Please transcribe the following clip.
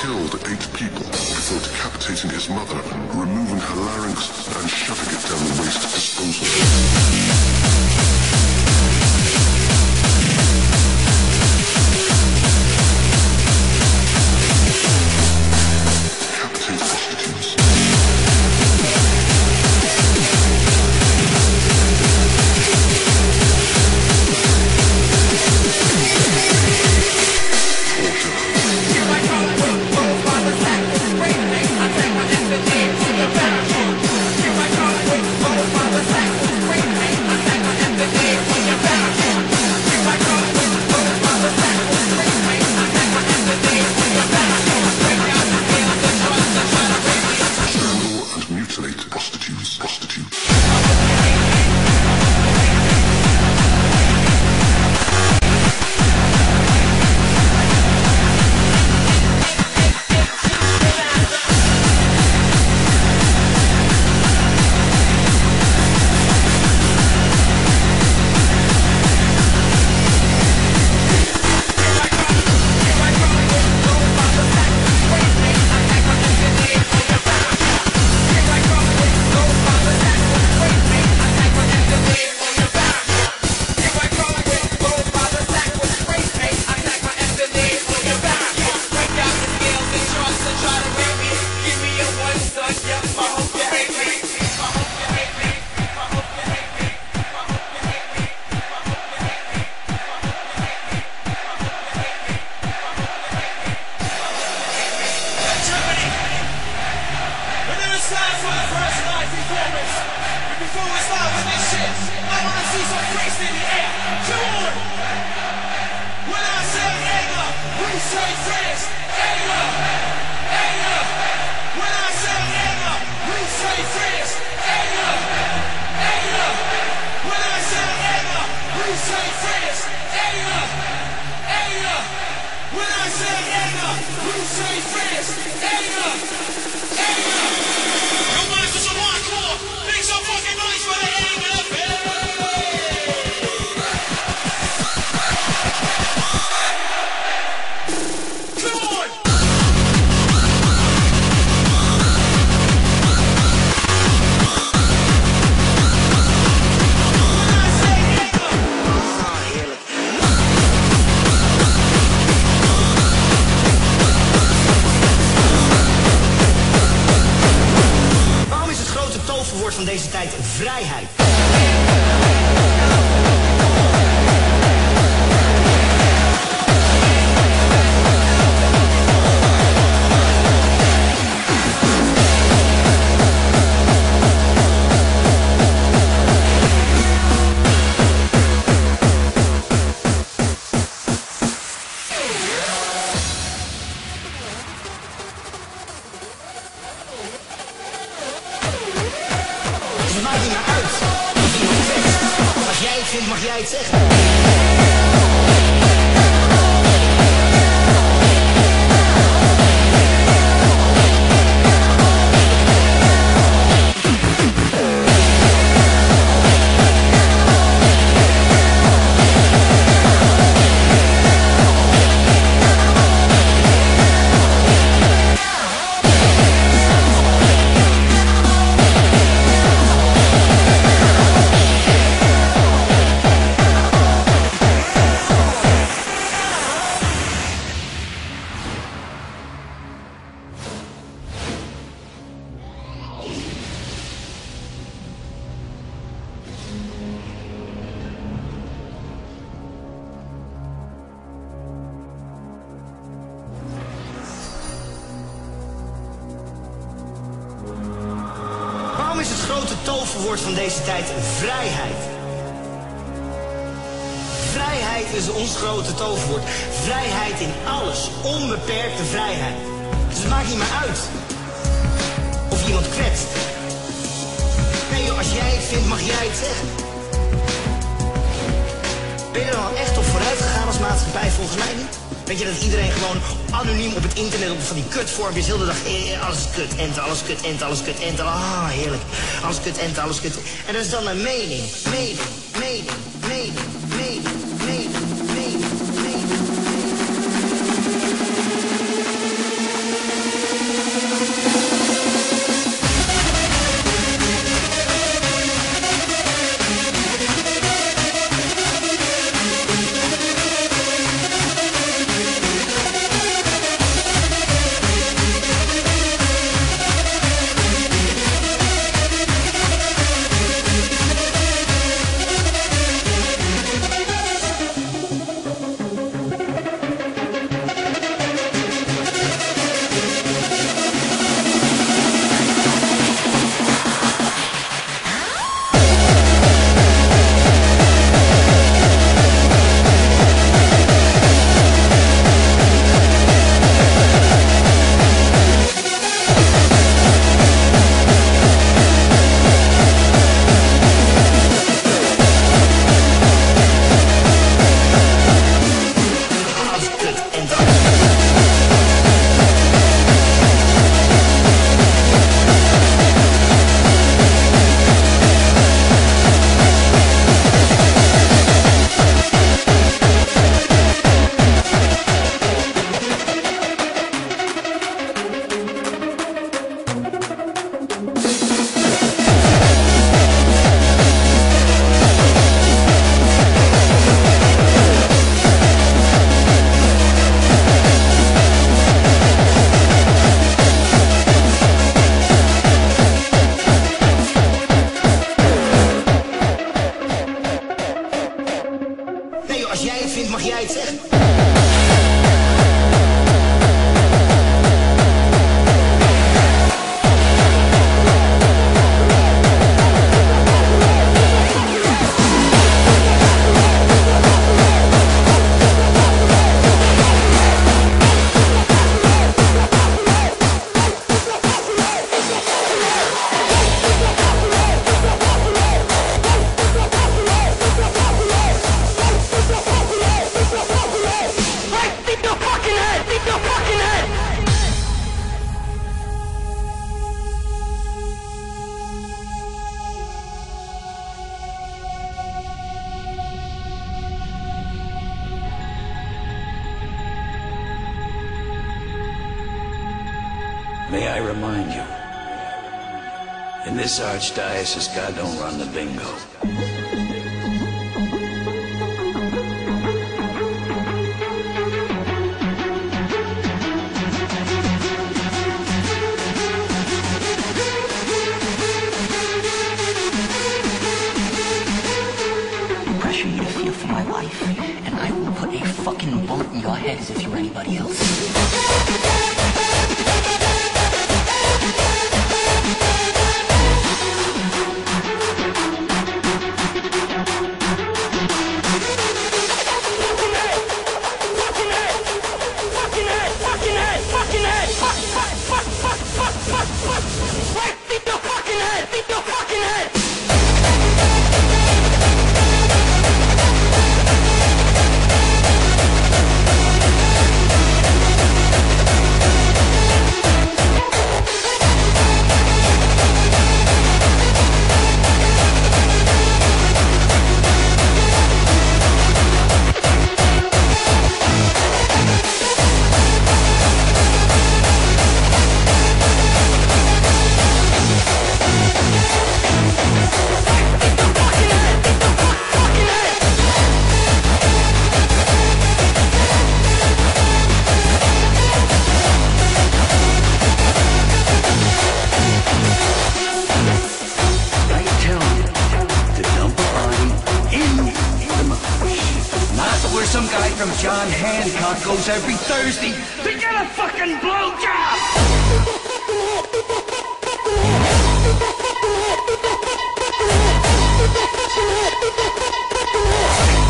killed eight people before decapitating his mother, removing her larynx, and shoving it down the waste disposal. With this shit, I wanna see some freaks in the air. Maakt niet meer uit. Als jij het vindt, mag jij het zeggen. Grote toverwoord van deze tijd vrijheid? Vrijheid is ons grote toverwoord. Vrijheid in alles. Onbeperkte vrijheid. Dus het maakt niet meer uit maatschappij? Volgens mij niet. Weet je dat iedereen gewoon anoniem op het internet op van die kutvormpjes heel de dag eh, alles is kut, enter, alles kut, enter, alles kut, enter. Ah, heerlijk. Alles kut, enter, alles kut. En dat is dan een mening, mening, mening, mening, mening, mening. als jij het vindt, mag jij het zeggen. Remind you, in this archdiocese, God don't run the bingo. pressure you to fear for my life, and I will put a fucking bullet in your head as if you were anybody else. from John Hancock goes every Thursday to get a fucking blowjob! Thank